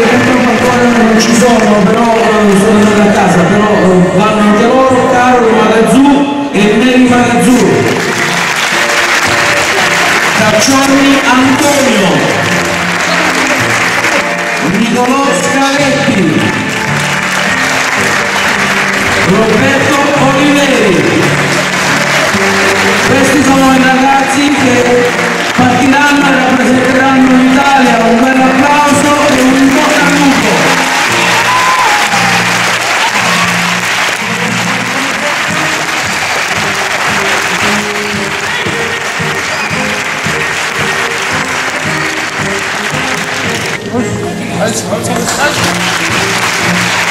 non ci eh, sono, però sono andati a casa, però eh, vanno anche loro, Caro Magazzù e Mary Magazzù. Caccioni Antonio. Nicolò Scavetti. Holz, Holz, Holz, Holz.